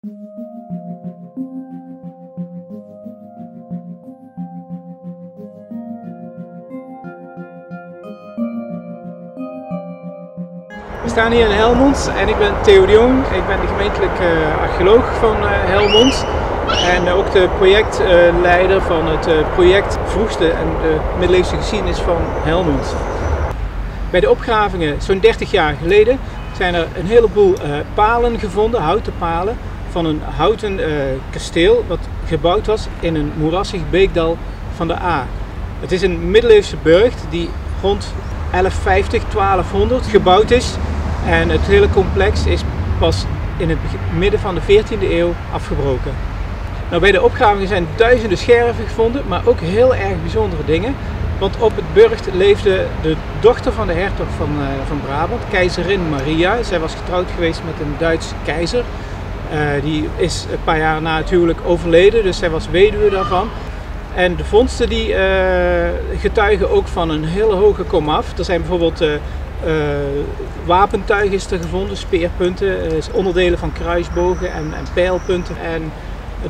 We staan hier in Helmond en ik ben Theo de Jong. Ik ben de gemeentelijke archeoloog van eh, Helmond en ook de projectleider van het eh, project Vroegste en de middeleeuwse geschiedenis van Helmond. Bij de opgravingen zo'n 30 jaar geleden zijn er een heleboel palen gevonden, houten palen, van een houten uh, kasteel wat gebouwd was in een moerassig beekdal van de A. Het is een middeleeuwse burcht die rond 1150, 1200 gebouwd is en het hele complex is pas in het midden van de 14e eeuw afgebroken. Nou, bij de opgravingen zijn duizenden scherven gevonden, maar ook heel erg bijzondere dingen. Want op het burcht leefde de dochter van de hertog van, uh, van Brabant, keizerin Maria. Zij was getrouwd geweest met een Duitse keizer. Uh, die is een paar jaar na het huwelijk overleden, dus zij was weduwe daarvan. En de vondsten die uh, getuigen ook van een hele hoge komaf. Er zijn bijvoorbeeld er gevonden, speerpunten, onderdelen van kruisbogen en, en pijlpunten. En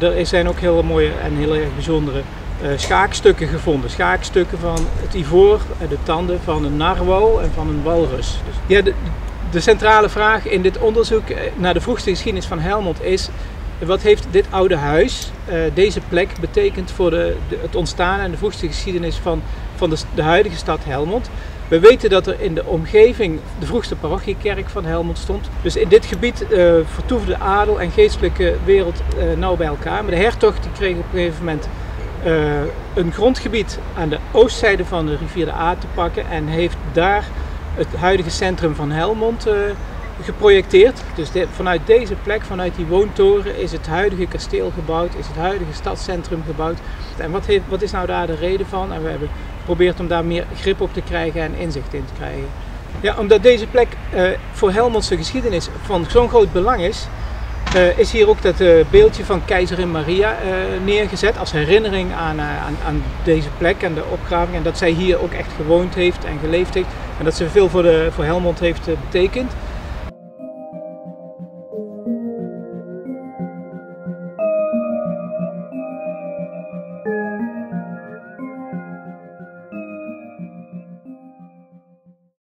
er zijn ook hele mooie en heel erg bijzondere uh, schaakstukken gevonden. Schaakstukken van het ivoor, de tanden van een narwal en van een walrus. Dus, ja, de, de, centrale vraag in dit onderzoek naar de vroegste geschiedenis van Helmond is... wat heeft dit oude huis, uh, deze plek, betekend voor de, het ontstaan en de vroegste geschiedenis van, van de, de huidige stad Helmond? We weten dat er in de omgeving de vroegste parochiekerk van Helmond stond. Dus in dit gebied uh, vertoefde adel en geestelijke wereld nauw bij elkaar. Maar de hertog die kreeg op een gegeven moment een grondgebied aan de oostzijde van de rivier de A te pakken en heeft daar het huidige centrum van Helmond geprojecteerd. Dus vanuit deze plek, vanuit die woontoren, is het huidige kasteel gebouwd, is het huidige stadscentrum gebouwd. En wat, heeft, wat is nou daar de reden van? En we hebben geprobeerd om daar meer grip op te krijgen en inzicht in te krijgen. Ja, omdat deze plek uh, voor Helmondse geschiedenis van zo'n groot belang is, uh, is hier ook dat uh, beeldje van keizerin Maria neergezet als herinnering aan, aan, aan, deze plek en de opgraving. En dat zij hier ook echt gewoond heeft en geleefd heeft. En dat ze veel voor, de, voor Helmond heeft betekend.